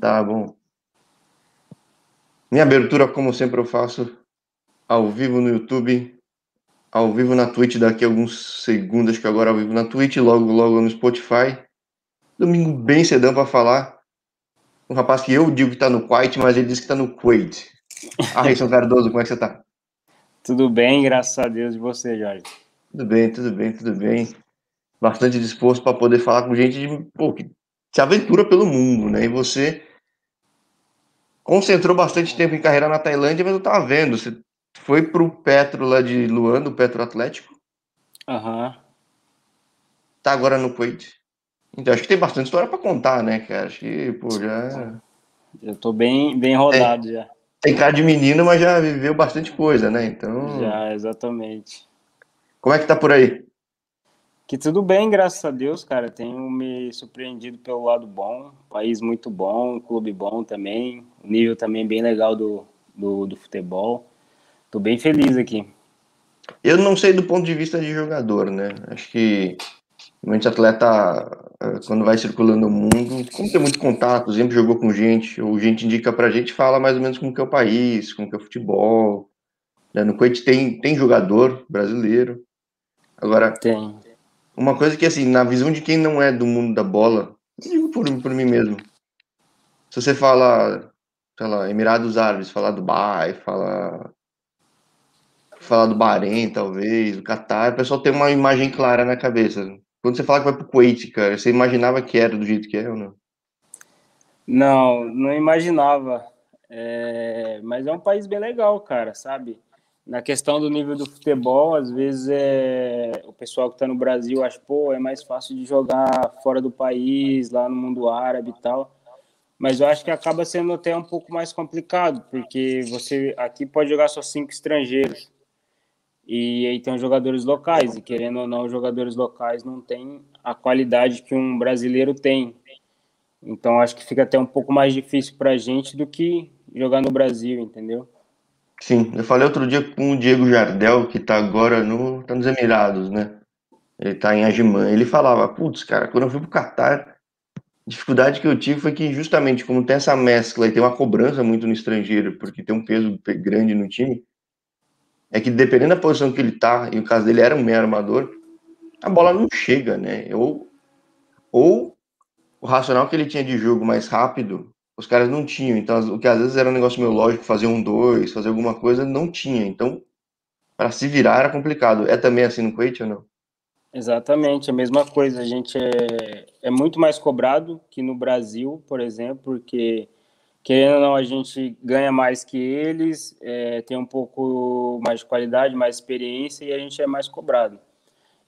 Tá bom. Minha abertura, como sempre eu faço, ao vivo no YouTube, ao vivo na Twitch daqui a alguns segundos, que agora ao vivo na Twitch, logo logo no Spotify. Domingo bem cedão para falar. Um rapaz que eu digo que tá no Kuwait, mas ele disse que tá no Kuwait. Ah, Reison Cardoso, como é que você tá? Tudo bem, graças a Deus. E você, Jorge? Tudo bem, tudo bem, tudo bem. Bastante disposto para poder falar com gente de, pô, que se aventura pelo mundo, né? E você concentrou bastante tempo em carreira na Tailândia, mas eu tava vendo, você foi pro Petro lá de Luan, do Petro Atlético. Aham. Uhum. Tá agora no Kuwait. Então acho que tem bastante história para contar, né, cara? Acho que, pô, já. Eu tô bem, bem rodado é. já. Tem cara de menino, mas já viveu bastante coisa, né? Então. Já, exatamente. Como é que tá por aí? Que tudo bem, graças a Deus, cara. Tenho me surpreendido pelo lado bom. País muito bom, clube bom também. Nível também bem legal do, do, do futebol. Tô bem feliz aqui. Eu não sei do ponto de vista de jogador, né? Acho que Normalmente atleta, eh, quando vai circulando o mundo, como tem muito contato, sempre jogou com gente, ou gente indica pra gente, fala mais ou menos como que é o país, como que é o futebol. Né? No Kuwait tem, tem jogador brasileiro. Agora, tem. Uma coisa que, assim, na visão de quem não é do mundo da bola, digo por, por mim mesmo, se você fala, sei lá, Emirados Árabes, falar Dubai, fala falar do Bahrein, talvez, do Catar, o pessoal tem uma imagem clara na cabeça. Quando você fala que vai pro Kuwait, cara, você imaginava que era do jeito que é ou não? Não, não imaginava. É... Mas é um país bem legal, cara, sabe? Na questão do nível do futebol, às vezes é... o pessoal que está no Brasil acha, pô, é mais fácil de jogar fora do país, lá no mundo árabe e tal. Mas eu acho que acaba sendo até um pouco mais complicado, porque você aqui pode jogar só cinco estrangeiros. E aí tem os jogadores locais, e querendo ou não, os jogadores locais não têm a qualidade que um brasileiro tem. Então acho que fica até um pouco mais difícil para a gente do que jogar no Brasil, entendeu? Sim, eu falei outro dia com o Diego Jardel, que está agora no, tá nos Emirados, né? Ele está em Ajiman. Ele falava, putz, cara, quando eu fui pro Catar, a dificuldade que eu tive foi que justamente como tem essa mescla e tem uma cobrança muito no estrangeiro, porque tem um peso grande no time, é que dependendo da posição que ele tá, e o caso dele era um meio armador, a bola não chega, né? Ou, ou o racional que ele tinha de jogo mais rápido, os caras não tinham. Então, o que às vezes era um negócio meio lógico, fazer um dois, fazer alguma coisa, não tinha. Então, para se virar era complicado. É também assim no Kuwait ou não? Exatamente, a mesma coisa. A gente é, é muito mais cobrado que no Brasil, por exemplo, porque querendo ou não, a gente ganha mais que eles, é, tem um pouco mais de qualidade, mais experiência e a gente é mais cobrado.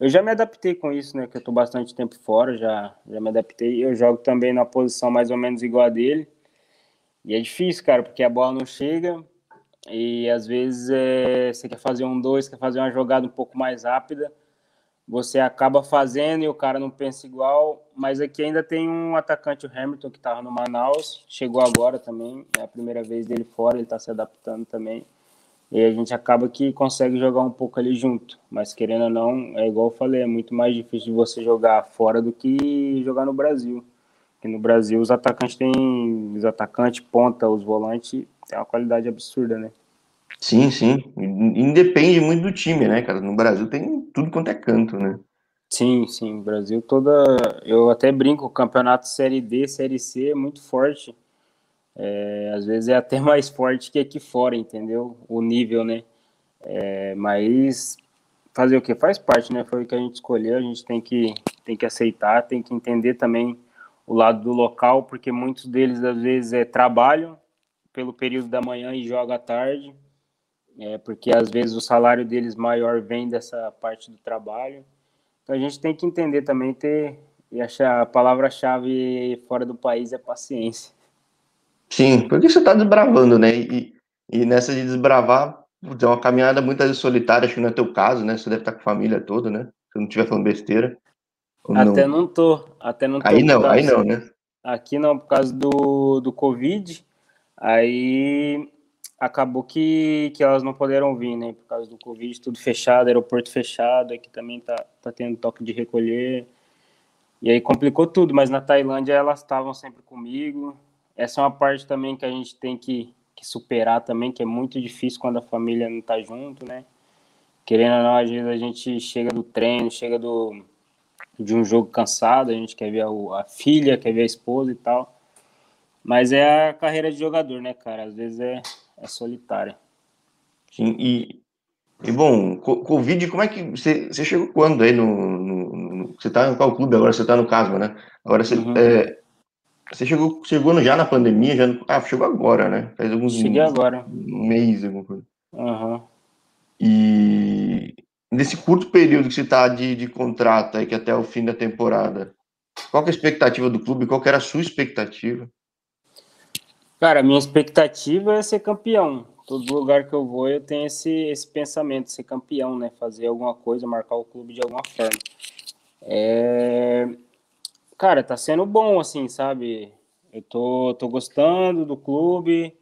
Eu já me adaptei com isso, né? Que eu tô bastante tempo fora, já, já me adaptei. Eu jogo também na posição mais ou menos igual a dele. E é difícil, cara, porque a bola não chega e às vezes é, você quer fazer um dois, quer fazer uma jogada um pouco mais rápida você acaba fazendo e o cara não pensa igual. Mas aqui ainda tem um atacante, o Hamilton, que estava no Manaus, chegou agora também, é a primeira vez dele fora, ele está se adaptando também. E a gente acaba que consegue jogar um pouco ali junto. Mas querendo ou não, é igual eu falei, é muito mais difícil de você jogar fora do que jogar no Brasil. Porque no Brasil os atacantes têm. Os atacantes, ponta, os volantes, tem uma qualidade absurda, né? Sim, sim. Independe muito do time, né, cara? No Brasil tem tudo quanto é canto, né? Sim, sim. Brasil toda. Eu até brinco, o campeonato Série D, Série C é muito forte. É, às vezes é até mais forte que aqui fora, entendeu? O nível, né? É, mas fazer o que? Faz parte, né? Foi o que a gente escolheu, a gente tem que, tem que aceitar, tem que entender também o lado do local, porque muitos deles às vezes é, trabalham pelo período da manhã e jogam à tarde é, porque às vezes o salário deles maior vem dessa parte do trabalho. Então a gente tem que entender também ter e achar a palavra-chave fora do país é paciência. Sim, porque você está desbravando, né? E, e nessa de desbravar, é uma caminhada muitas vezes solitária, acho que não é teu caso, né? Você deve estar com a família toda, né? Se não estiver falando besteira. Até não. não tô, até não tô. Aí não, aí não, né? Aqui não, por causa do, do Covid. Aí acabou que, que elas não puderam vir, né? Por causa do Covid, tudo fechado, aeroporto fechado, aqui também tá, tá tendo toque de recolher. E aí complicou tudo, mas na Tailândia elas estavam sempre comigo. essa é uma parte também que a gente tem que, que superar também, que é muito difícil quando a família não tá junto, né? Querendo ou não, às vezes a gente chega do treino, chega do, de um jogo cansado, a gente quer ver a, a filha, quer ver a esposa e tal. Mas é a carreira de jogador, né, cara? Às vezes é, é solitária. Sim, e, e bom, Covid, como é que você, você chegou quando aí no, no, no, Você tá em qual clube agora? Você tá no Casma, né? Agora você. Uhum. É, você chegou, chegou já na pandemia? Já, ah, chegou agora, né? Faz alguns Cheguei agora. Um mês, alguma coisa. Uhum. E nesse curto período que você tá de, de contrato aí, que é até o fim da temporada, qual é a expectativa do clube? Qual era a sua expectativa? Cara, minha expectativa é ser campeão. Todo lugar que eu vou, eu tenho esse, esse pensamento, ser campeão, né? Fazer alguma coisa, marcar o clube de alguma forma. É... Cara, tá sendo bom, assim, sabe? Eu tô, tô gostando do clube,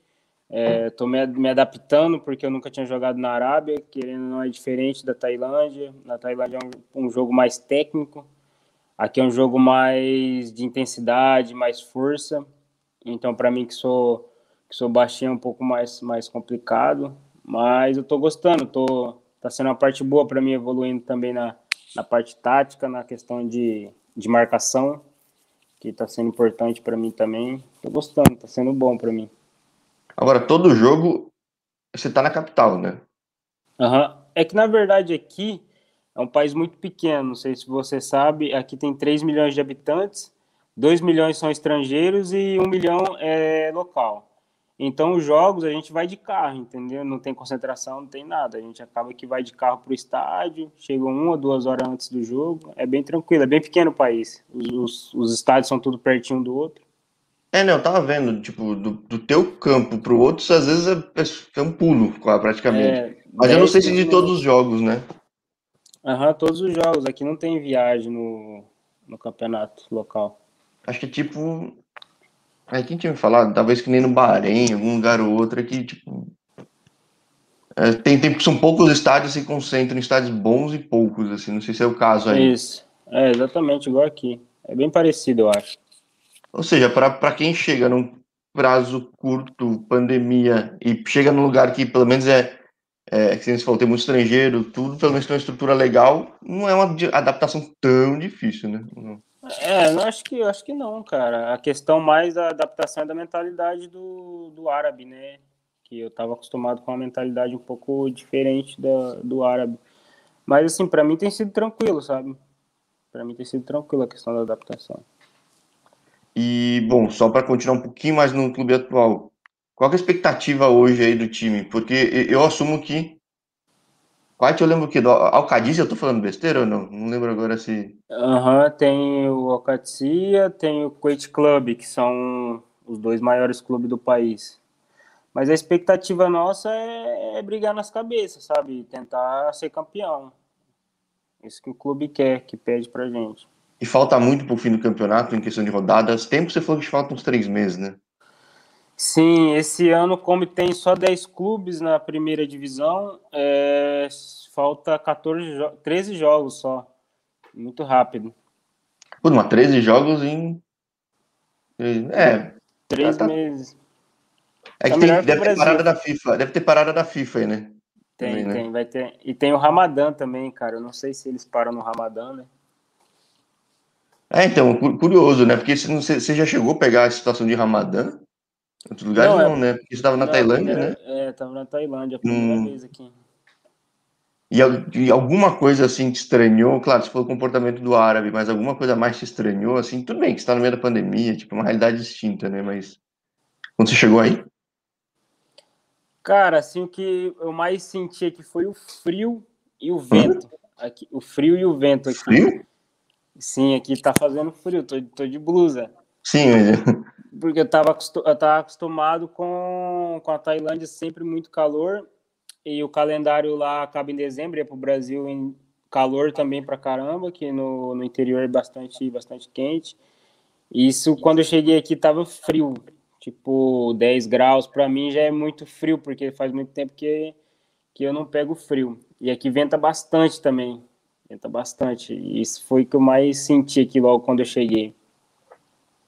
é, tô me, me adaptando, porque eu nunca tinha jogado na Arábia, querendo não é diferente da Tailândia. Na Tailândia é um, um jogo mais técnico, aqui é um jogo mais de intensidade, mais força. Então, para mim que sou que sou baixinho, é um pouco mais mais complicado, mas eu tô gostando, tô tá sendo uma parte boa para mim evoluindo também na, na parte tática, na questão de, de marcação, que tá sendo importante para mim também. Tô gostando, tá sendo bom para mim. Agora, todo jogo você tá na capital, né? Uhum. É que na verdade aqui é um país muito pequeno, não sei se você sabe, aqui tem 3 milhões de habitantes 2 milhões são estrangeiros e 1 milhão é local. Então, os jogos a gente vai de carro, entendeu? Não tem concentração, não tem nada. A gente acaba que vai de carro para o estádio, chega uma ou duas horas antes do jogo. É bem tranquilo, é bem pequeno o país. Os, os, os estádios são tudo pertinho do outro. É, né? Eu tava vendo, tipo, do, do teu campo pro outro, às vezes é, é um pulo, praticamente. É, Mas eu não sei se de todos os jogos, né? Aham, todos os jogos. Aqui não tem viagem no, no campeonato local. Acho que tipo. Aí quem tinha me falado, talvez que nem no Bahrein, algum lugar ou outro, é que tipo. É, tem tempo que são poucos estádios se concentram em estádios bons e poucos, assim, não sei se é o caso aí. Isso, é exatamente igual aqui. É bem parecido, eu acho. Ou seja, para quem chega num prazo curto, pandemia, e chega num lugar que pelo menos é, é que você falou, tem muito estrangeiro, tudo, pelo menos tem uma estrutura legal, não é uma adaptação tão difícil, né? É, não acho que acho que não, cara. A questão mais da adaptação é da mentalidade do, do árabe, né? Que eu estava acostumado com uma mentalidade um pouco diferente da, do árabe. Mas assim, para mim tem sido tranquilo, sabe? Para mim tem sido tranquilo a questão da adaptação. E bom, só para continuar um pouquinho mais no clube atual, qual é a expectativa hoje aí do time? Porque eu assumo que Quite eu lembro que do Alcadiz, eu tô falando besteira ou não? Não lembro agora se. Aham, uhum, tem o Alcatia, tem o Kuwait Club, que são os dois maiores clubes do país. Mas a expectativa nossa é, é brigar nas cabeças, sabe? Tentar ser campeão. Isso que o clube quer, que pede pra gente. E falta muito pro fim do campeonato em questão de rodadas. Tempo você falou que falta uns três meses, né? Sim, esse ano, como tem só 10 clubes na primeira divisão, é, falta 14, 13 jogos só. Muito rápido. Pô, mas 13 jogos em. É. Três tá, meses. É que tá tem, deve ter parada da FIFA. Deve ter parada da FIFA aí, né? Tem, também, né? tem, vai ter. E tem o Ramadã também, cara. Eu não sei se eles param no Ramadã, né? É, então, curioso, né? Porque você, você já chegou a pegar a situação de Ramadã? Em outros lugares não, não é... né? Porque você estava na não, Tailândia, primeira... né? É, estava na Tailândia, a primeira hum... vez aqui. E, e, alguma coisa assim te estranhou? Claro, se for o comportamento do árabe, mas alguma coisa mais te estranhou, assim? Tudo bem que você está no meio da pandemia, tipo, uma realidade distinta, né? Mas quando você chegou aí? Cara, assim, o que eu mais senti aqui foi o frio e o vento. Hum? Aqui, o frio e o vento aqui. Frio? Sim, aqui tá fazendo frio, tô, tô de blusa. Sim, porque eu estava eu tava acostumado com, com a Tailândia sempre muito calor e o calendário lá acaba em dezembro, ia para o Brasil em calor também para caramba, que no, no interior é bastante, bastante quente. Isso, quando eu cheguei aqui, estava frio, tipo 10 graus. Para mim já é muito frio, porque faz muito tempo que, que eu não pego frio. E aqui venta bastante também, venta bastante. E isso foi o que eu mais senti aqui logo quando eu cheguei.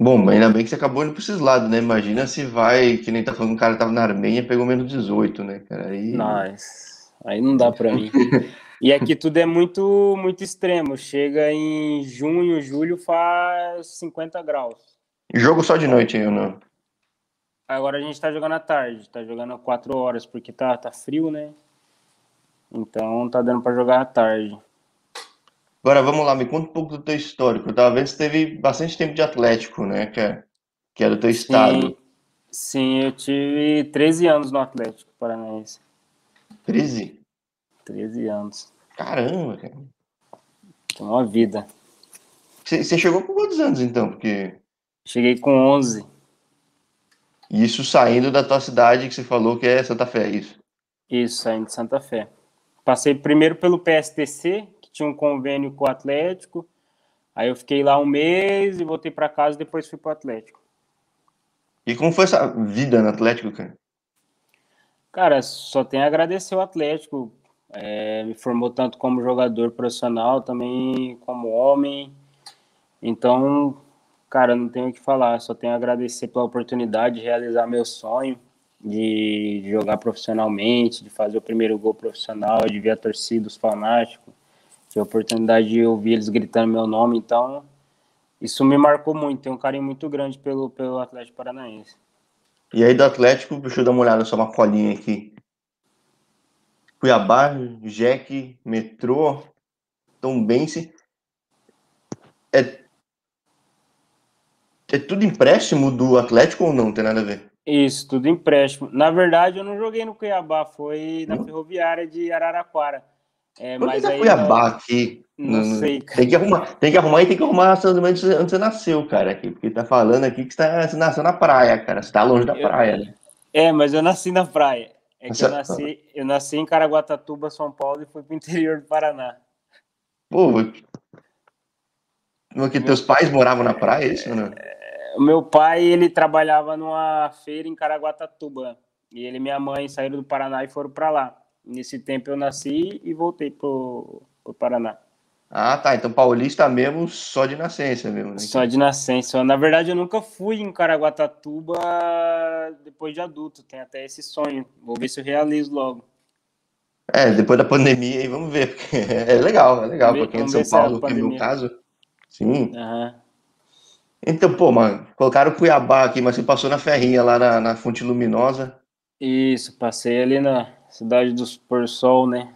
Bom, ainda bem que você acabou indo para esses lados, né? Imagina se vai, que nem tá falando, o cara tava na Armênia pegou menos 18, né, cara? Aí... Nice. Aí não dá para mim. E aqui tudo é muito, muito extremo. Chega em junho, julho, faz 50 graus. Jogo só de noite, eu não. Agora a gente tá jogando à tarde, tá jogando 4 horas, porque tá, tá frio, né? Então tá dando para jogar à tarde. Agora vamos lá, me conta um pouco do teu histórico. Eu tava vendo que você teve bastante tempo de Atlético, né? Que é, que é do teu estado. Sim, eu tive 13 anos no Atlético Paranaense. 13? 13 anos. Caramba, cara. Tem uma vida. Você chegou com quantos anos então? Porque. Cheguei com 11. Isso saindo da tua cidade que você falou que é Santa Fé, é isso? Isso, saindo de Santa Fé. Passei primeiro pelo PSTC, tinha um convênio com o Atlético. Aí eu fiquei lá um mês e voltei para casa e depois fui para o Atlético. E como foi essa vida no Atlético, cara? Cara, só tenho a agradecer o Atlético. É, me formou tanto como jogador profissional, também como homem. Então, cara, não tenho o que falar. Só tenho a agradecer pela oportunidade de realizar meu sonho de jogar profissionalmente, de fazer o primeiro gol profissional, de ver a torcida, os fanáticos, tive a oportunidade de ouvir eles gritando meu nome, então isso me marcou muito, tenho um carinho muito grande pelo, pelo Atlético Paranaense. E aí do Atlético, deixa eu dar uma olhada só uma colinha aqui. Cuiabá, Jack, Metrô, Tombense. É, é tudo empréstimo do Atlético ou não? Tem nada a ver? Isso, tudo empréstimo. Na verdade, eu não joguei no Cuiabá, foi na hum? Ferroviária de Araraquara. É, mas aí Cuiabá não, aqui? Não, não sei, cara. Tem que arrumar, tem que arrumar e tem que arrumar antes de você nasceu, cara, aqui. Porque tá falando aqui que você, tá, você nasceu na praia, cara. Você tá longe da eu, praia, né? É, mas eu nasci na praia. É que eu nasci, eu nasci em Caraguatatuba, São Paulo, e fui pro interior do Paraná. Pô, que teus pais moravam na praia, é isso, né? O meu pai, ele trabalhava numa feira em Caraguatatuba. E ele e minha mãe saíram do Paraná e foram para lá. Nesse tempo eu nasci e voltei pro, pro Paraná. Ah, tá. Então paulista mesmo, só de nascença mesmo. Né? Só de nascença. Na verdade, eu nunca fui em Caraguatatuba depois de adulto. Tem até esse sonho. Vou ver se eu realizo logo. É, depois da pandemia aí, vamos ver. Porque é legal, é legal. Para quem é de São Paulo, que é meu caso. Sim. Uhum. Então, pô, mano, colocaram o Cuiabá aqui, mas você passou na Ferrinha, lá na, na Fonte Luminosa. Isso, passei ali na cidade dos Por Sol, né?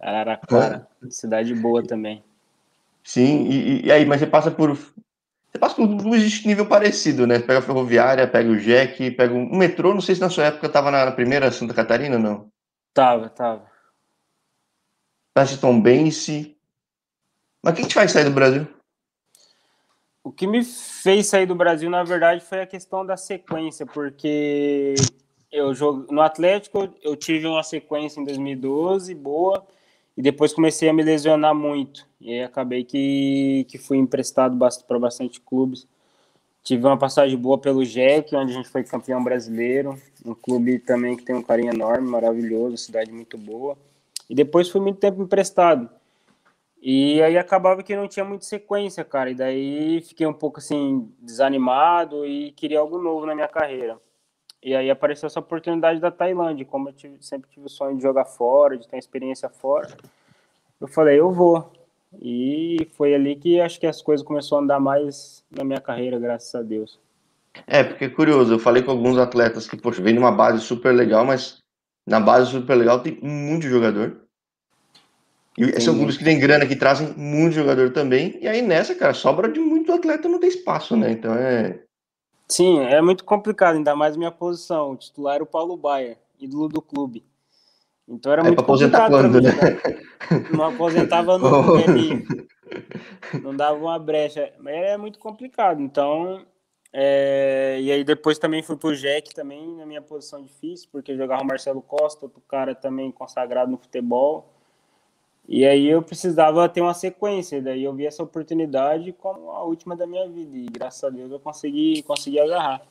Araraquara, é. cidade boa também. Sim, e, e, aí, mas você passa por. Você passa por um nível parecido, né? Pega a ferroviária, pega o Jack, pega o metrô. Não sei se na sua época tava na, primeira Santa Catarina ou não. Tava, tava. Passa Tom Bense. Mas o que te faz sair do Brasil? O que me fez sair do Brasil, na verdade, foi a questão da sequência, porque eu jogo no Atlético, eu tive uma sequência em 2012 boa e depois comecei a me lesionar muito e aí acabei que, que fui emprestado para bastante clubes. Tive uma passagem boa pelo Jack, onde a gente foi campeão brasileiro, um clube também que tem um carinho enorme, maravilhoso, cidade muito boa. E depois fui muito tempo emprestado. E aí acabava que não tinha muita sequência, cara. E daí fiquei um pouco assim desanimado e queria algo novo na minha carreira. E aí apareceu essa oportunidade da Tailândia, como eu tive, sempre tive o sonho de jogar fora, de ter experiência fora. Eu falei, eu vou. E foi ali que acho que as coisas começaram a andar mais na minha carreira, graças a Deus. É, porque é curioso, eu falei com alguns atletas que, poxa, vem numa base super legal, mas na base super legal tem muito jogador. E tem são clubes que tem grana, que trazem muito jogador também. E aí nessa, cara, sobra de muito atleta, não tem espaço, né? Então é. Sim, é muito complicado, ainda mais minha posição. O titular era o Paulo Baier, ídolo do clube. Então era é muito aposentar quando, né? Não aposentava no velhinho. Não dava uma brecha. Mas é muito complicado. Então, é... e aí depois também fui pro Jack também, na minha posição difícil, porque jogava o Marcelo Costa, outro cara também consagrado no futebol. E aí eu precisava ter uma sequência, daí eu vi essa oportunidade como a última da minha vida e graças a Deus eu consegui, consegui agarrar.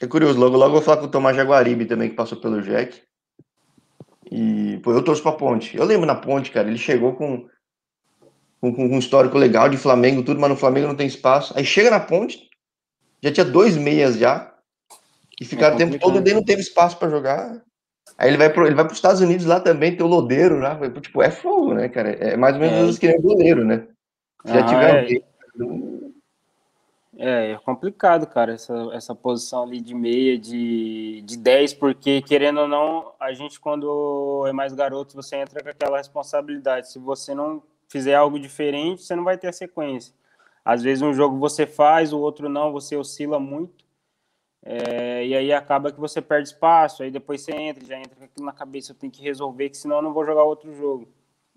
É curioso, logo logo eu vou falar com o Tomás Jaguaribe também, que passou pelo Jack. E, pô, eu trouxe pra Ponte. Eu lembro na Ponte, cara, ele chegou com, com, com um histórico legal de Flamengo, tudo, mas no Flamengo não tem espaço. Aí chega na Ponte, já tinha dois meias já, e ficaram é o tempo todo, ele não teve espaço para jogar. Aí ele vai pro, ele vai para os Estados Unidos lá também, tem o Lodeiro lá, tipo, é fogo, né, cara? É mais ou menos é. que nem o goleiro, né? Já ah, tiver é. é, complicado, cara, essa, essa posição ali de meia, de, de 10, porque querendo ou não, a gente quando é mais garoto, você entra com aquela responsabilidade. Se você não fizer algo diferente, você não vai ter a sequência. Às vezes um jogo você faz, o outro não, você oscila muito. É, e aí acaba que você perde espaço, aí depois você entra, já entra com aquilo na cabeça, eu tenho que resolver, que senão eu não vou jogar outro jogo.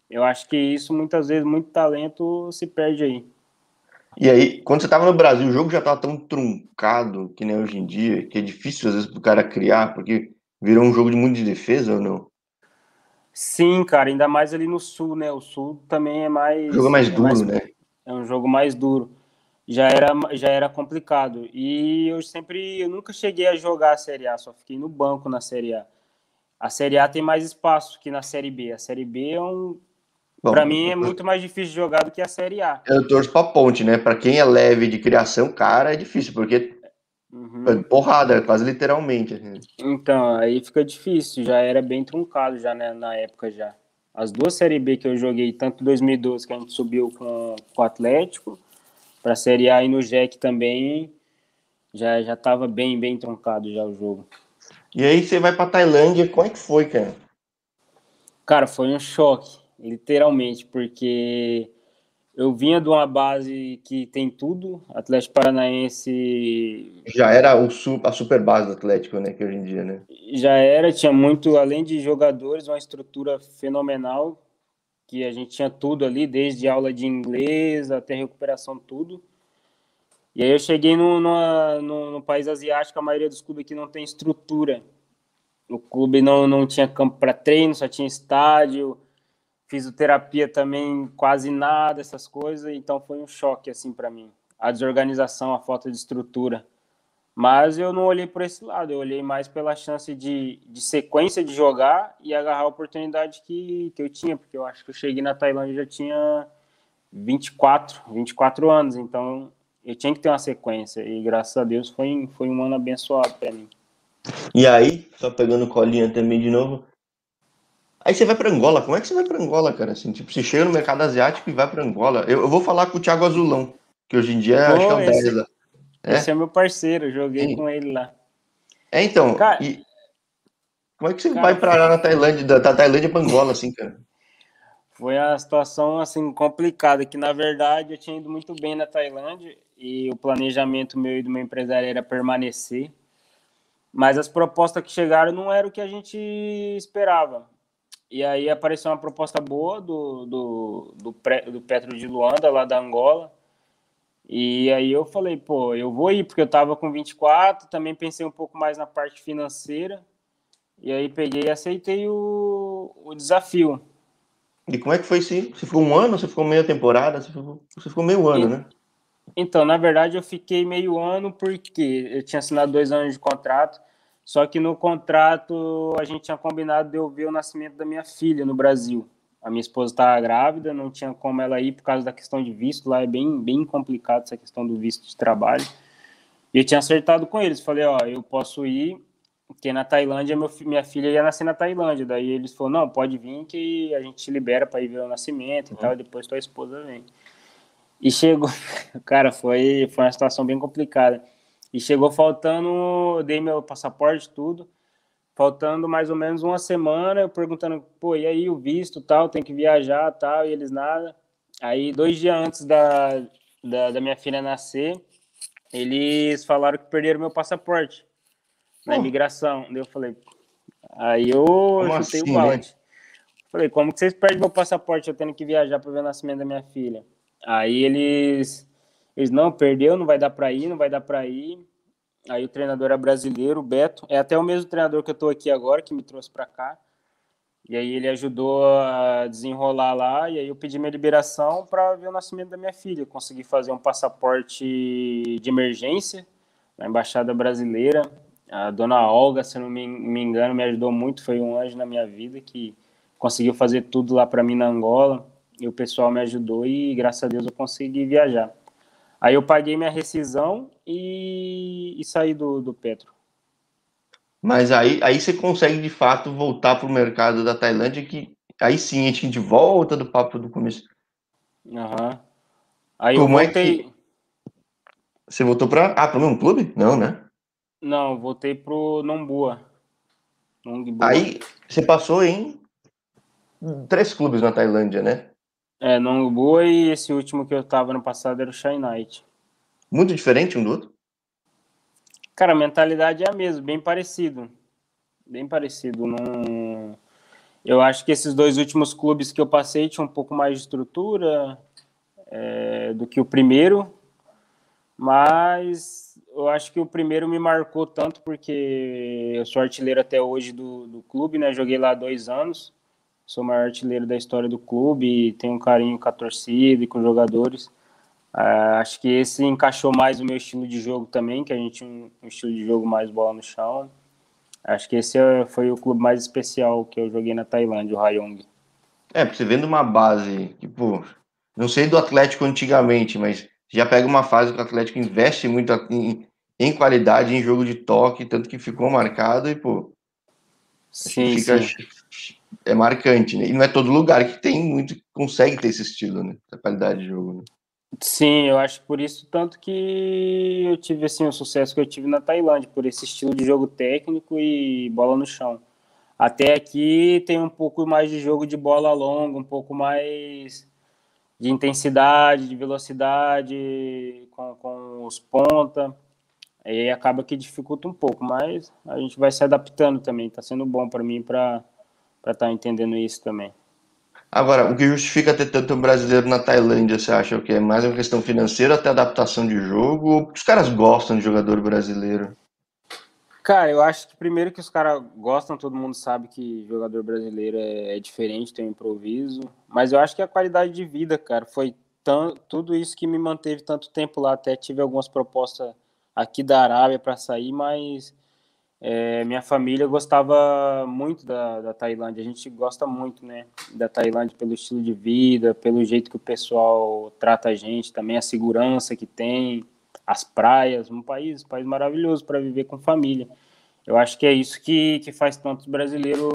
Eu acho que isso, muitas vezes, muito talento se perde aí. E aí, quando você estava no Brasil, o jogo já estava tão truncado que nem hoje em dia, que é difícil às vezes para o cara criar, porque virou um jogo de muito de defesa ou não? Sim, cara, ainda mais ali no sul, né? O sul também é mais. O jogo é mais duro, mais, né? É um jogo mais duro já era, já era complicado. E eu sempre, eu nunca cheguei a jogar a Série A, só fiquei no banco na Série A. A Série A tem mais espaço que na Série B. A Série B é um. Para mim é muito mais difícil jogar do que a Série A. Eu torço pra ponte, né? Para quem é leve de criação, cara, é difícil, porque Uhum. Porrada, quase literalmente. Assim. Então, aí fica difícil, já era bem truncado já né, na época já. As duas Série B que eu joguei, tanto 2012 que a gente subiu com, com o Atlético, para a Série A e no Jack também já já estava bem bem truncado já o jogo. E aí você vai para Tailândia, como é que foi, cara? Cara, foi um choque, literalmente, porque eu vinha de uma base que tem tudo, Atlético Paranaense. Já era o, a super base do Atlético, né? Que hoje em dia, né? Já era, tinha muito, além de jogadores, uma estrutura fenomenal que a gente tinha tudo ali, desde aula de inglês até recuperação, tudo. E aí eu cheguei no, no, no, no país asiático, a maioria dos clubes aqui não tem estrutura. O clube não, não tinha campo para treino, só tinha estádio, fisioterapia também quase nada, essas coisas. Então foi um choque assim para mim. A desorganização, a falta de estrutura. Mas eu não olhei por esse lado, eu olhei mais pela chance de, de sequência de jogar e agarrar a oportunidade que, que eu tinha, porque eu acho que eu cheguei na Tailândia já tinha 24, 24 anos, então eu tinha que ter uma sequência e graças a Deus foi, foi um ano abençoado para mim. E aí, só pegando colinha também de novo, aí você vai para Angola, como é que você vai para Angola, cara? Assim, tipo, você chega no mercado asiático e vai para Angola. Eu, eu, vou falar com o Thiago Azulão, que hoje em dia Pô, acho que é o 10 esse... É? Esse é meu parceiro, joguei com ele lá. É, então. Cara, e... Como é que você cara, vai parar na Tailândia, da, da Tailândia para Angola, assim, cara? Foi uma situação, assim, complicada, que na verdade eu tinha ido muito bem na Tailândia e o planejamento meu e do meu empresário era permanecer. Mas as propostas que chegaram não eram o que a gente esperava. E aí apareceu uma proposta boa do, do, do, do Petro de Luanda, lá da Angola, e aí eu falei, pô, eu vou ir, porque eu tava com 24, também pensei um pouco mais na parte financeira. E aí peguei e aceitei o, o desafio. E como é que foi sim? Você ficou um ano, você ficou meia temporada? Você ficou, você ficou meio ano, e, né? Então, na verdade, eu fiquei meio ano porque eu tinha assinado dois anos de contrato. Só que no contrato a gente tinha combinado de eu ver o nascimento da minha filha no Brasil a minha esposa estava grávida, não tinha como ela ir por causa da questão de visto, lá é bem, bem complicado essa questão do visto de trabalho. E eu tinha acertado com eles, falei, ó, eu posso ir, porque na Tailândia meu, minha filha ia nascer na Tailândia, daí eles falaram, não, pode vir que a gente te libera para ir ver o nascimento e uhum. tal, e depois tua esposa vem. E chegou, cara, foi, foi uma situação bem complicada. E chegou faltando, dei meu passaporte, tudo, faltando mais ou menos uma semana, eu perguntando, pô, e aí o visto tal, tem que viajar tal, e eles nada. Aí, dois dias antes da, da, da minha filha nascer, eles falaram que perderam meu passaporte na imigração. Daí eu falei, aí eu como chutei assim, o balde. Né? Falei, como que vocês perdem meu passaporte eu tendo que viajar para ver o nascimento da minha filha? Aí eles, eles não, perdeu, não vai dar para ir, não vai dar para ir. Aí o treinador é brasileiro, o Beto. É até o mesmo treinador que eu estou aqui agora, que me trouxe para cá. E aí ele ajudou a desenrolar lá. E aí eu pedi minha liberação para ver o nascimento da minha filha. Consegui fazer um passaporte de emergência na Embaixada Brasileira. A dona Olga, se não me engano, me ajudou muito. Foi um anjo na minha vida que conseguiu fazer tudo lá para mim na Angola. E o pessoal me ajudou e graças a Deus eu consegui viajar. Aí eu paguei minha rescisão e, e saí do, do Petro. Mas aí, aí você consegue de fato voltar para o mercado da Tailândia, que aí sim a gente volta do papo do começo. Uhum. Aí Como eu é voltei. que- Você voltou para ah, para o mesmo clube? Não, né? Não, voltei pro Nombua. Nongbua. Aí você passou em três clubes na Tailândia, né? É, Nongbua e esse último que eu tava no passado era o Shine Knight. Muito diferente um do outro. Cara, a mentalidade é a mesma, bem parecido. Bem parecido. Não... Eu acho que esses dois últimos clubes que eu passei tinham um pouco mais de estrutura é, do que o primeiro, mas eu acho que o primeiro me marcou tanto porque eu sou artilheiro até hoje do, do clube, né? Joguei lá dois anos, sou o maior artilheiro da história do clube, tenho um carinho com a torcida e com os jogadores. Ah, acho que esse encaixou mais o meu estilo de jogo também, que a gente tinha um, um estilo de jogo mais bola no chão. Acho que esse é- foi o clube mais especial que eu joguei na Tailândia, o Rayong. É, pra você vendo uma base, tipo, não sei do Atlético antigamente, mas já pega uma fase que o Atlético investe muito em, em qualidade, em jogo de toque, tanto que ficou marcado e, pô, Sim, fica, sim. É marcante, né? E não é todo lugar que tem muito, consegue ter esse estilo, né? Essa qualidade de jogo, né? Sim, eu acho por isso tanto que eu tive assim o sucesso que eu tive na Tailândia, por esse estilo de jogo técnico e bola no chão. Até aqui tem um pouco mais de jogo de bola longa, um pouco mais de intensidade, de velocidade com, com os ponta. Aí acaba que dificulta um pouco, mas a gente vai se adaptando também. Tá sendo bom para mim para para estar entendendo isso também. Agora, o que justifica ter tanto brasileiro na Tailândia, você acha que é mais uma questão financeira, até adaptação de jogo, ou porque os caras gostam de jogador brasileiro? Cara, eu acho que primeiro que os caras gostam, todo mundo sabe que jogador brasileiro é, é diferente, tem um improviso, mas eu acho que a qualidade de vida, cara, foi tão, tudo isso que me manteve tanto tempo lá. Até tive algumas propostas aqui da Arábia para sair, mas é, minha família gostava muito da, da Tailândia. A gente gosta muito, né, da Tailândia pelo estilo de vida, pelo jeito que o pessoal trata a gente, também a segurança que tem, as praias, um país, um país maravilhoso para viver com família. Eu acho que é isso que, que faz tantos brasileiros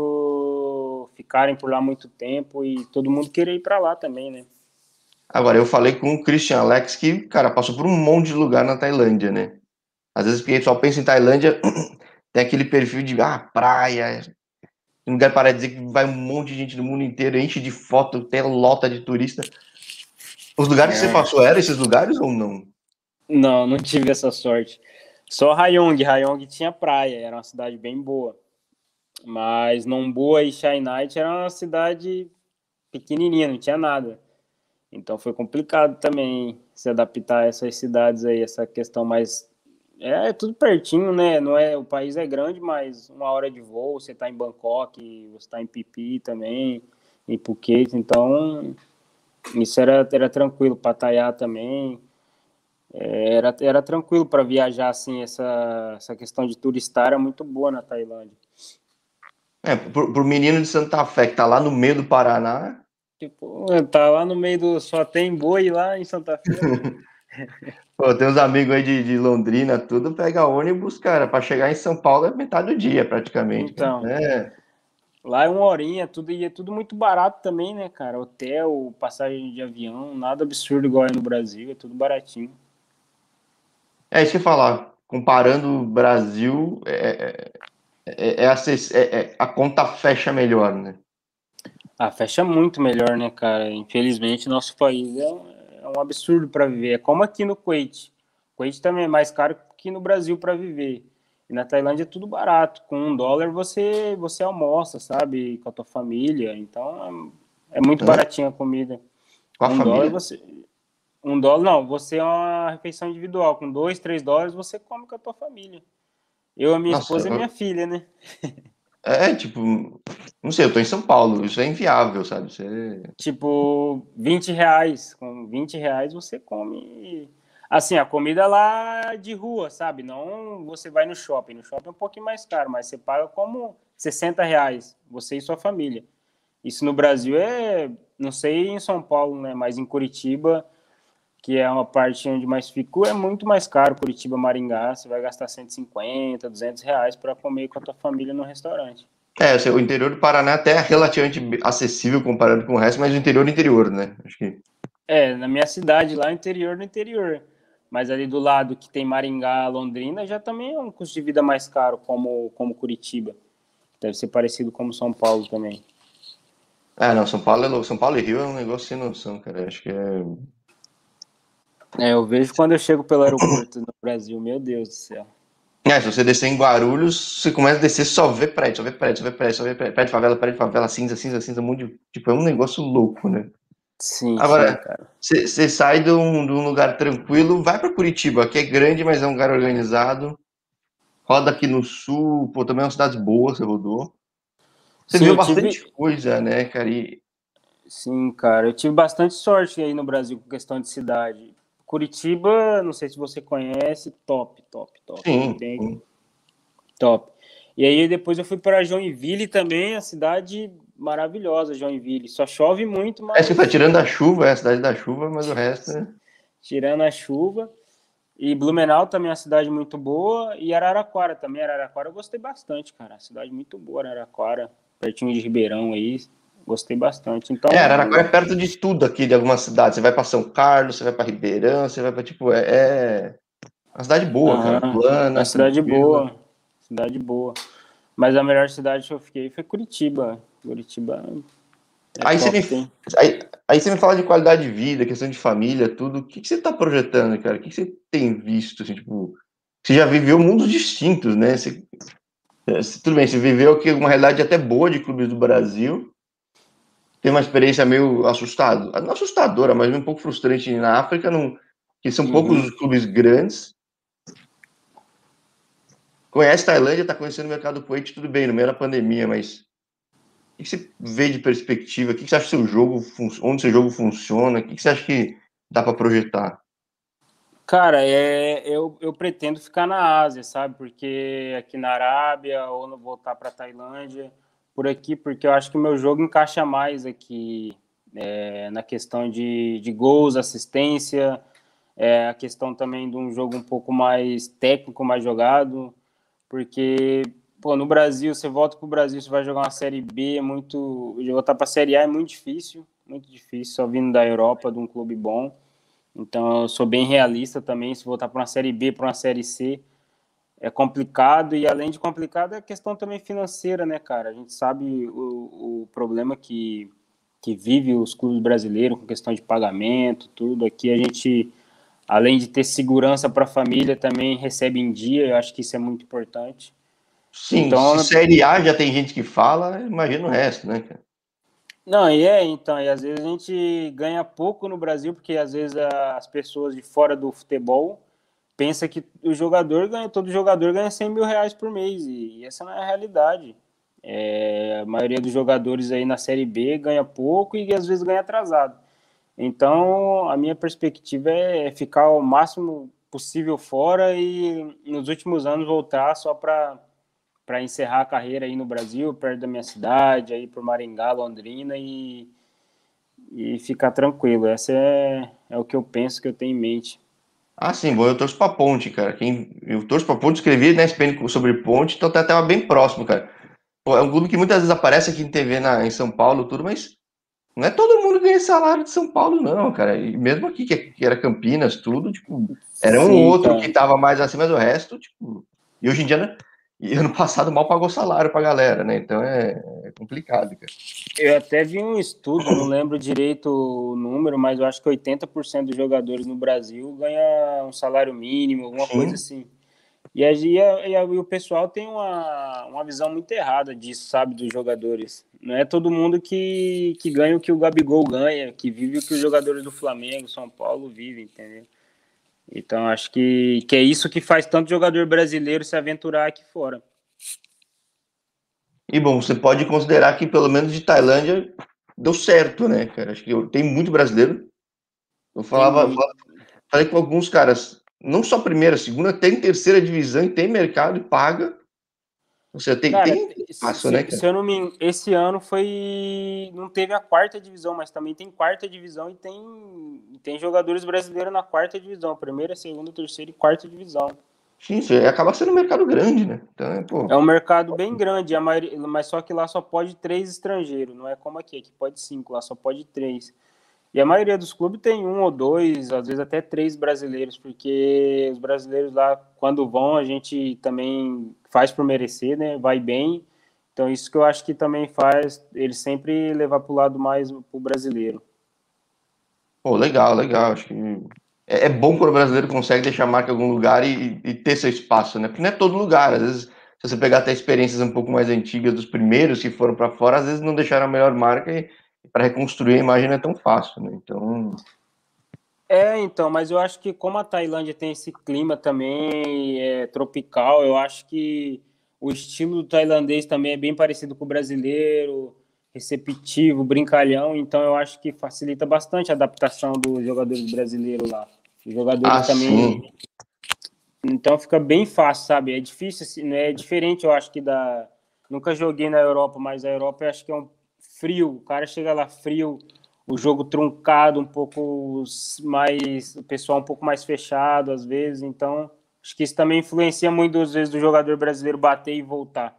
ficarem por lá muito tempo e todo mundo querer ir para lá também, né? Agora, eu falei com o Christian Alex que, cara, passou por um monte de lugar na Tailândia, né? Às vezes, porque só pensa em Tailândia, tem aquele perfil de, ah, praia, um lugar para dizer que vai um monte de gente do mundo inteiro, enche de foto, tem lota de turista. Os lugares que É. você passou eram esses lugares ou não? Não, não tive essa sorte. Só Rayong. Rayong tinha praia, era uma cidade bem boa. Mas Nomboa e Shai Knight era uma cidade pequenininha, não tinha nada. Então foi complicado também se adaptar a essas cidades aí, essa questão mais é, é tudo pertinho, né? Não é, o país é grande, mas uma hora de voo, você tá em Bangkok, você tá em Pipi também, em Phuket, então isso era, era tranquilo, Pattaya também. É, Era, era tranquilo para viajar assim, essa, essa questão de turistar era muito boa na Tailândia. É, pro, pro menino de Santa Fé, que tá lá no meio do Paraná, Tipo, tá lá no meio do. Só tem boi lá em Santa Fé. pô, tem uns amigos aí de, de Londrina, tudo, pega ônibus, cara, para chegar em São Paulo é metade do dia, praticamente. Então. É. Lá é uma horinha, tudo, e é tudo muito barato também, né, cara? Hotel, passagem de avião, nada absurdo igual é no Brasil, é tudo baratinho. É isso que falar. Comparando o Brasil, é, é, é, acess- é- é- a conta fecha melhor, né? Ah, fecha muito melhor, né, cara? Infelizmente, nosso país é é um absurdo para viver. É como aqui no Kuwait. Kuwait também é mais caro que no Brasil para viver. E na Tailândia é tudo barato. Com um dólar você, você almoça, sabe? Com a tua família. Então é, é muito É. baratinha a comida. Com a um família. dólar você. Um dólar, não, você é uma refeição individual. Com dois, três dólares você come com a tua família. Eu, a minha Nossa, esposa e eu- minha filha, né? É, tipo, não sei, eu tô em São Paulo, isso é inviável, sabe? Você... Tipo, 20 reais. Com 20 reais você come. Assim, a comida lá de rua, sabe? Não você vai no shopping. No shopping é um pouquinho mais caro, mas você paga como 60 reais, você e sua família. Isso no Brasil é, não sei em São Paulo, né? Mas em Curitiba, que é uma parte onde mais ficou, é muito mais caro. Curitiba, Maringá, você vai gastar 150, 200 reais para comer com a tua família no restaurante. É, o interior do Paraná até é relativamente acessível comparado com o resto, mas o interior do interior, né? Acho que... É, na minha cidade, lá interior do interior. Mas ali do lado que tem Maringá, Londrina, já também é um custo de vida mais caro, como, como Curitiba. Deve ser parecido como São Paulo também. Ah, não, São Paulo, é, São Paulo e Rio é um negócio sem noção, cara. Acho que é é, eu vejo quando eu chego pelo aeroporto no Brasil, meu Deus do céu. É, se você descer em Guarulhos, você começa a descer, só vê prédio, só vê prédio, só vê prédio, só vê prédio, prédio favela, prédio favela, cinza, cinza, cinza, um monte de... Tipo, é um negócio louco, né? Sim, Agora, você sai de um, de um, lugar tranquilo, vai para Curitiba, que é grande, mas é um lugar organizado. Roda aqui no sul, pô, também é uma cidade boa, você rodou. Você viu bastante tive... coisa, né, cara? E... Sim, cara, eu tive bastante sorte aí no Brasil com questão de cidade. Curitiba, não sei se você conhece, top, top, top. Sim. Top. E aí depois eu fui para Joinville também, a cidade maravilhosa, Joinville. Só chove muito, mas. É, você tá tirando a chuva, é a cidade da chuva, mas o resto. É... Tirando a chuva. E Blumenau também é uma cidade muito boa. E Araraquara também. Araraquara eu gostei bastante, cara. Cidade muito boa, Araraquara. Pertinho de Ribeirão aí. Gostei bastante. Então, é, Araraquara é perto de tudo aqui, de algumas cidades. Você vai para São Carlos, você vai para Ribeirão, você vai para tipo. É, é uma cidade boa, cara. Plana. Uma cidade boa. Cidade boa. Mas a melhor cidade que eu fiquei foi Curitiba. Curitiba. É aí, você me, aí, aí, você me fala de qualidade de vida, questão de família, tudo. O que, que você está projetando, cara? O que, que, você tem visto? Assim, tipo, você já viveu mundos distintos, né? Você, tudo bem, você viveu aqui uma realidade até boa de clubes do Brasil, uma experiência meio assustado, não assustadora, mas um pouco frustrante na África, não, que são uhum. poucos clubes grandes. Conhece Tailândia, está conhecendo o mercado do Kuwait, tudo bem, no meio da pandemia, mas o que você vê de perspectiva? O que você acha que seu jogo, onde seu jogo funciona? O que você acha que dá para projetar? Cara, é, eu, eu pretendo ficar na Ásia, sabe? Porque aqui na Arábia ou não voltar para Tailândia por aqui, porque eu acho que o meu jogo encaixa mais aqui é, na questão de, de gols, assistência, é, a questão também de um jogo um pouco mais técnico, mais jogado, porque pô, no Brasil, você volta para o Brasil, você vai jogar uma Série B, é muito. Voltar para a Série A é muito difícil, muito difícil, só vindo da Europa, de um clube bom. Então, eu sou bem realista também. Se voltar para uma Série B, para uma Série C, é complicado e além de complicado é questão também financeira, né, cara? A gente sabe o, o problema que, que vive os clubes brasileiros com questão de pagamento, tudo. Aqui a gente, além de ter segurança para a família, também recebe em dia. Eu acho que isso é muito importante. Sim, então, se Série A já tem gente que fala, imagina o resto, né, cara? Não, e é, então, e às vezes a gente ganha pouco no Brasil, porque às vezes as pessoas de fora do futebol pensa que o jogador ganha, todo jogador ganha 100 mil reais por mês, e essa não é a realidade. É, a maioria dos jogadores aí na Série B ganha pouco e às vezes ganha atrasado. Então, a minha perspectiva é ficar o máximo possível fora e nos últimos anos voltar só para para encerrar a carreira aí no Brasil, perto da minha cidade, aí por Maringá, Londrina e, e ficar tranquilo. Essa é, é o que eu penso que eu tenho em mente. Ah, sim, bom, eu torço pra Ponte, cara. Quem, eu torço pra Ponte, escrevi na SPN sobre Ponte, então tá até bem próximo, cara. Pô, é um clube que muitas vezes aparece aqui em TV na, em São Paulo, tudo, mas não é todo mundo ganha salário de São Paulo, não, cara. E mesmo aqui, que, que era Campinas, tudo, tipo, era um sim, outro que tava mais acima do resto, tipo. E hoje em dia, né? E ano passado mal pagou salário pra galera, né? Então é, é, complicado, cara. Eu até vi um estudo, não lembro direito o número, mas eu acho que 80% dos jogadores no Brasil ganha um salário mínimo, alguma Sim. coisa assim. E, aí, e, o pessoal tem uma, uma visão muito errada disso, sabe, dos jogadores. Não é todo mundo que, que ganha o que o Gabigol ganha, que vive o que os jogadores do Flamengo, São Paulo vivem, entendeu? Então acho que, que é isso que faz tanto jogador brasileiro se aventurar aqui fora. E bom, você pode considerar que pelo menos de Tailândia deu certo, né, cara? Acho que tem muito brasileiro. Eu falava, falei com alguns caras, não só primeira, segunda, tem terceira divisão e tem mercado e paga. Você tem, cara, tem espaço, se, né? Se eu não me esse ano foi não teve a quarta divisão, mas também tem quarta divisão e tem tem jogadores brasileiros na quarta divisão, primeira, segunda, terceira e quarta divisão. Sim, isso acaba sendo um mercado grande, né? Então, é, pô... é um mercado bem grande, maioria, mas só que lá só pode três estrangeiros, não é como aqui, aqui pode cinco, lá só pode três. E a maioria dos clubes tem um ou dois, às vezes até três brasileiros, porque os brasileiros lá, quando vão, a gente também faz por merecer, né? Vai bem. Então, isso que eu acho que também faz ele sempre levar para o lado mais o brasileiro. Pô, legal, legal. Acho que é, é, bom quando o brasileiro consegue deixar marca em algum lugar e, e, ter seu espaço, né? Porque não é todo lugar. Às vezes, se você pegar até experiências um pouco mais antigas dos primeiros que foram para fora, às vezes não deixaram a melhor marca e para reconstruir a imagem não é tão fácil, né? Então. É, então, mas eu acho que como a Tailândia tem esse clima também é, tropical, eu acho que o estilo do tailandês também é bem parecido com o brasileiro, receptivo, brincalhão, então eu acho que facilita bastante a adaptação dos jogadores brasileiros lá. Os jogadores ah, também. Sim. Então fica bem fácil, sabe? É difícil, assim, é diferente, eu acho que da. Nunca joguei na Europa, mas a Europa eu acho que é um frio, o cara chega lá frio, o jogo truncado, um pouco mais, o pessoal um pouco mais fechado às vezes, então acho que isso também influencia muito às vezes do jogador brasileiro bater e voltar.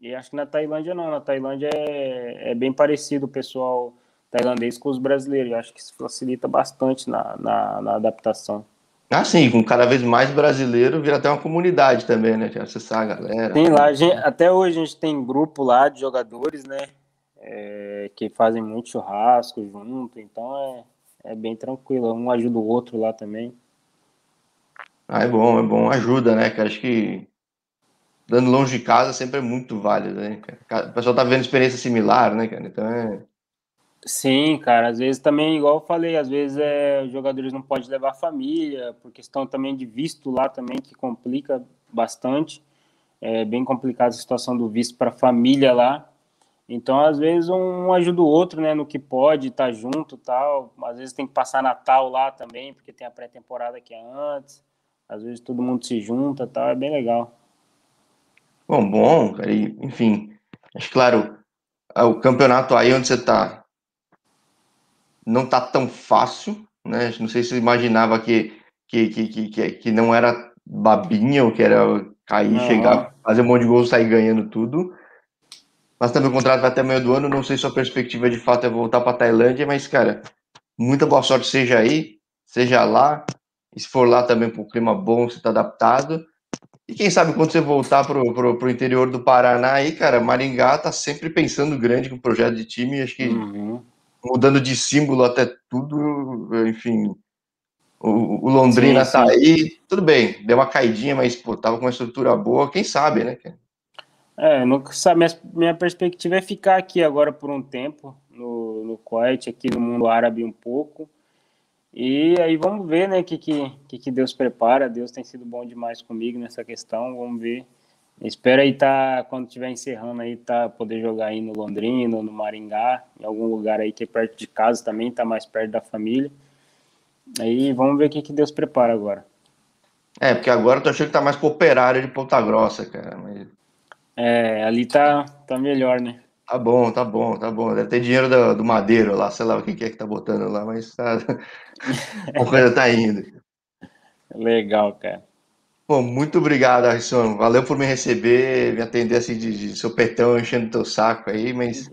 E acho que na Tailândia não, na Tailândia é, é bem parecido o pessoal tailandês com os brasileiros, eu acho que isso facilita bastante na, na, na adaptação. Ah, sim, com cada vez mais brasileiro vira até uma comunidade também, né? Acessar a galera. Tem lá, gente, até hoje a gente tem grupo lá de jogadores, né? É, que fazem muito churrasco junto, então é, é bem tranquilo, um ajuda o outro lá também. Ah, é bom, é bom, ajuda, né, cara? Acho que dando longe de casa sempre é muito válido, né? O pessoal tá vendo experiência similar, né, cara? Então é. Sim, cara, às vezes também, igual eu falei, às vezes é, os jogadores não podem levar a família, por questão também de visto lá também, que complica bastante. É bem complicada a situação do visto para a família lá. Então, às vezes, um ajuda o outro, né, no que pode, estar tá junto tal. Às vezes tem que passar Natal lá também, porque tem a pré-temporada que é antes. Às vezes todo mundo se junta tal, é bem legal. Bom, bom, cara, e, enfim, acho claro, o campeonato aí onde você tá não tá tão fácil, né? Não sei se você imaginava que, que, que, que, que não era babinha, ou que era cair, chegar, fazer um monte de gols, sair ganhando tudo mas também o contrato vai até meio do ano. Não sei se a perspectiva de fato é voltar para Tailândia, mas, cara, muita boa sorte seja aí, seja lá. E se for lá também para um clima bom, você está adaptado. E quem sabe quando você voltar pro, pro, pro interior do Paraná aí, cara, Maringá tá sempre pensando grande com o projeto de time, acho que uhum. mudando de símbolo até tudo, enfim. O, o Londrina sim, tá sim. aí, tudo bem, deu uma caidinha, mas pô, tava com uma estrutura boa, quem sabe, né? É, nunca sabe, minha, minha perspectiva é ficar aqui agora por um tempo, no, no Kuwait, aqui no mundo árabe um pouco. E aí vamos ver, né, o que, que, que Deus prepara. Deus tem sido bom demais comigo nessa questão, vamos ver. Espero aí tá, quando estiver encerrando aí, tá, poder jogar aí no Londrina, no Maringá, em algum lugar aí que é perto de casa também, tá mais perto da família. Aí vamos ver o que, que Deus prepara agora. É, porque agora eu tô achando que tá mais pro operário de Ponta Grossa, cara. Mas é, ali tá, tá melhor, né? Tá bom, tá bom, tá bom. Deve ter dinheiro do, do Madeiro lá, sei lá o que, é que tá botando lá, mas tá... a coisa tá indo. Legal, cara. Bom, muito obrigado, Arisson. Valeu por me receber, me atender assim de, de sopetão, enchendo teu saco aí, mas.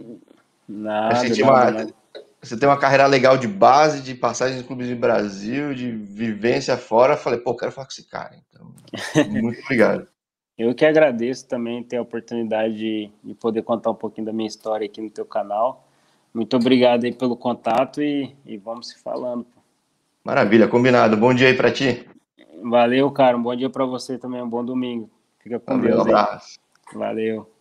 Nada, nada, uma... nada. Você tem uma carreira legal de base, de passagem nos clubes do Brasil, de vivência fora. Falei, pô, quero falar com esse cara. Então, muito obrigado. Eu que agradeço também ter a oportunidade de, de, poder contar um pouquinho da minha história aqui no teu canal. Muito obrigado aí pelo contato e, e vamos se falando. Maravilha, combinado. Bom dia aí para ti. Valeu, cara. Um bom dia para você também. Um bom domingo. Fica com Valeu, Deus. Um abraço. Aí. Valeu.